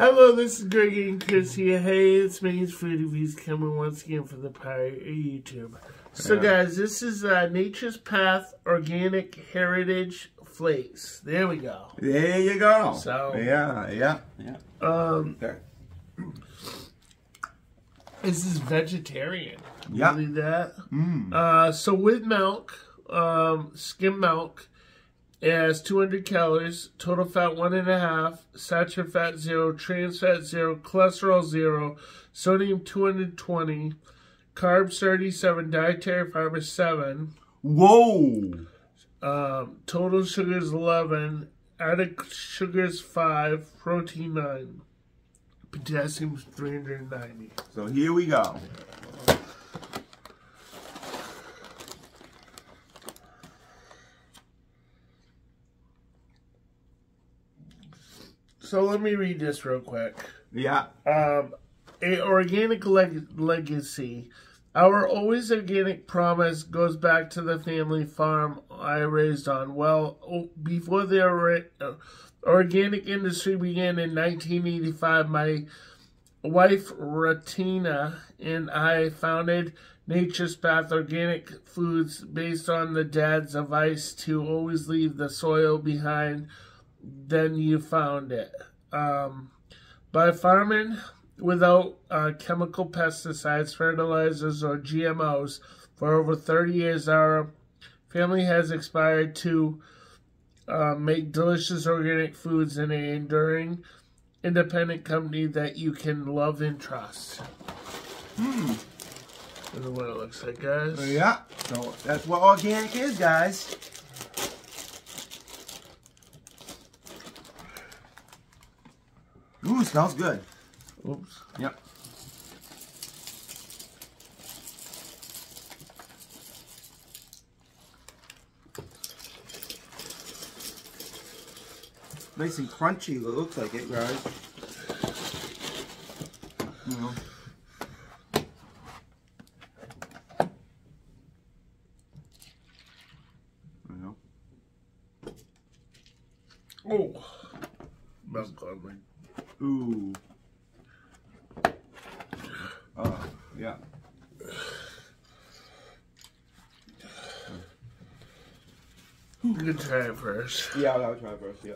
Hello, this is Greg and Chris here. Hey, it's Maine's Food Reviews coming once again from the Pirate YouTube. So, Yeah. guys, this is uh, Nature's Path Organic Heritage Flakes. There we go. There you go. So- yeah, yeah, yeah. Um, Okay. this is vegetarian. Yeah. Believe that? Mm. Uh, so with milk, um, skim milk, it has 200 calories, total fat one and a half, saturated fat zero, trans fat zero, cholesterol zero, sodium 220, carbs 37, dietary fiber 7, Whoa. um, total sugars 11, added sugars 5, protein 9, potassium 390. So here we go. So let me read this real quick. Yeah. um, a organic leg- legacy. Our always organic promise goes back to the family farm I raised on. Well, before the ori- uh, organic industry began in 1985, my wife Ratana and I founded Nature's Path Organic Foods based on the dad's advice to always leave the soil behind. Then you found it. Um, by farming without uh, chemical pesticides, fertilizers, or GMOs for over 30 years, our family has aspired to uh, make delicious organic foods in an enduring, independent company that you can love and trust. Hmm. This is what it looks like, guys. Yeah. So that's what organic is, guys. Ooh, smells good. Oops. Yep. Nice and crunchy, it looks like it, guys. You know. You know. Oh. that's my Ooh. Oh, yeah. You can try it first. Yeah, I'll try first, yeah.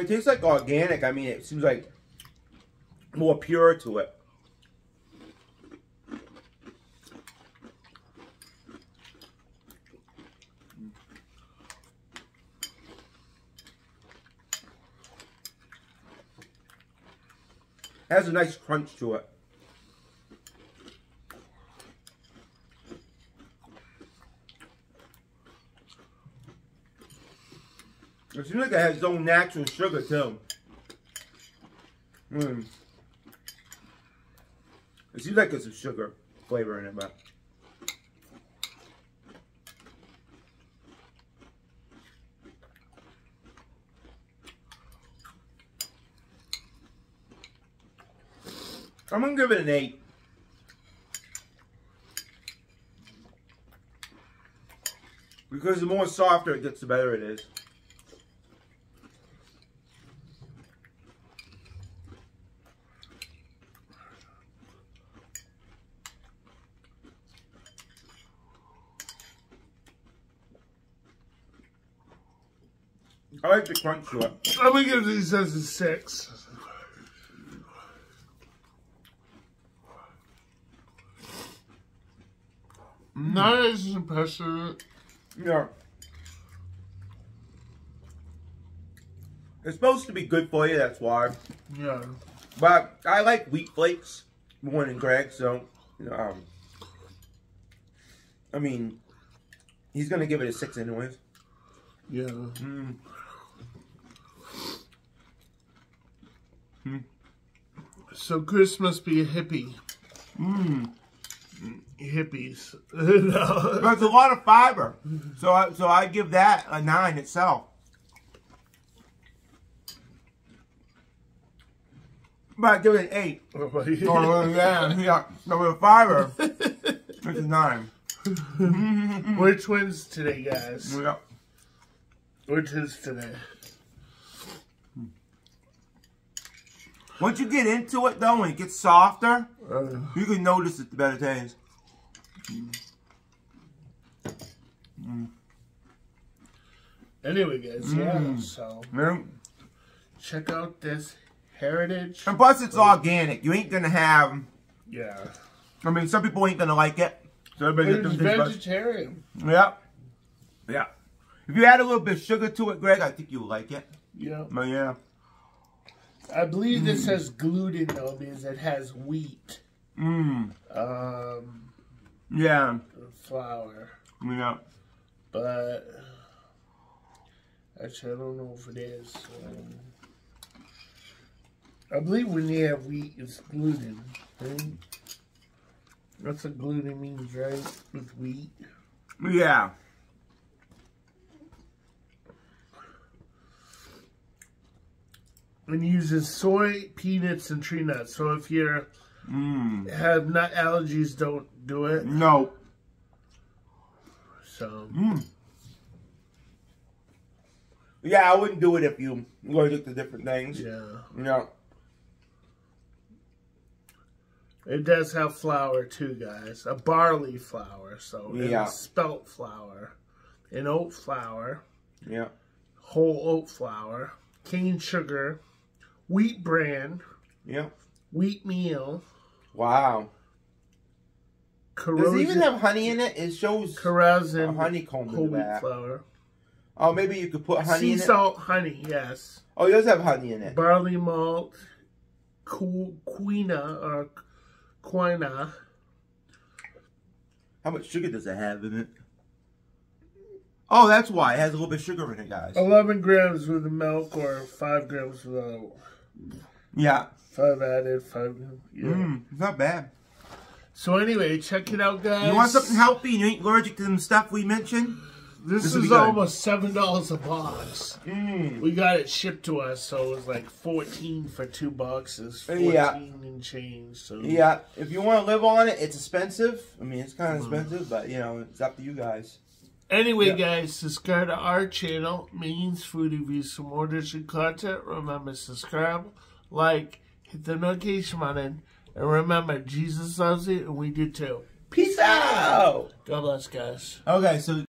It tastes like organic. I mean, it seems like more pure to it. has a nice crunch to it. It seems like it has its own natural sugar too. Mm. It seems like it's a sugar flavor in it, but I'm gonna give it an eight. Because the more softer it gets, the better it is. I like the crunch to it. I'm gonna give these as a six. Not as impressive. Yeah. It's supposed to be good for you, that's why. Yeah. But I like wheat flakes more than Greg, so you know, um, I mean, he's gonna give it a six anyways. Yeah. Mm. Mm-hmm. So Chris must be a hippie. Mmm. Hippies. no. A lot of fiber. So I, so I give that a nine itself. But I give it an eight. oh, yeah. yeah. No, with fiber, it's a nine. We're twins today, guys. Yep. We're twins today. Once you get into it, though, when it gets softer, Uh, you can notice it the better taste. anyway, guys, yeah. Mm. So Yeah. check out this heritage. And plus, it's organic. You ain't gonna have. Yeah, I mean, some people ain't gonna like it. So everybody it's gets vegetarian. buds. Yeah. Yeah. If you add a little bit of sugar to it, Greg, I think you'll like it. Yeah, But yeah. I believe this Mm. has gluten though because it has wheat, Mmm. um, Yeah. flour. Yeah. but actually, I don't know if it is. Um, I believe when you have wheat, it's gluten. Right? That's what gluten means, right? With wheat. Yeah. And uses soy, peanuts, and tree nuts. So if you Mmm. have nut allergies, don't do it. No. So Mmm. Yeah, I wouldn't do it if you allergic to different things. yeah, Yeah. it does have flour too, guys. A barley flour, so Yeah. it's spelt flour, an oat flour. Yeah. whole oat flour, cane sugar, wheat bran, Yeah. wheat meal, Wow. Does it even have honey in it? It shows carousing, honeycomb whole wheat flour, Oh, maybe you could put honey sea in it. Sea salt, honey, yes, Oh, it does have honey in it. barley malt, quina or quina, How much sugar does it have in it? Oh, that's why it has a little bit of sugar in it, guys. eleven grams with the milk or five grams without. Yeah. Five added, five. Yeah. Mmm. It's not bad. So anyway, check it out, guys. You want something healthy and you ain't allergic to them stuff we mentioned? This, This is almost seven dollars a box. Mmm. We got it shipped to us, so it was like fourteen for two boxes, uh, fourteen Yeah. and change. So Yeah. If you want to live on it, it's expensive. I mean, it's kind of Mm-hmm. expensive, but you know, it's up to you guys. Anyway, guys, subscribe to our channel, Maine's Food Reviews, for more digital content. Remember, subscribe, like, hit the notification button, and remember, Jesus loves you, and we do too. Peace out. God bless, guys. Okay, so